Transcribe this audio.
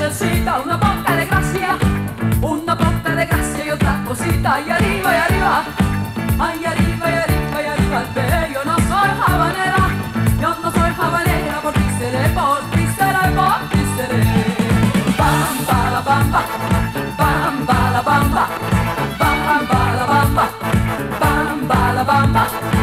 necesita una poca de gracia, una poca de gracia y otra cosita, y arriba, y arriba, ay, arriba, y arriba, y arriba, que yo no soy habanera, yo no soy habanera, por ti seré, por ti seré, por ti seré. Bamba, la bamba, bamba, la bamba, bamba, la bamba, bamba, la bamba.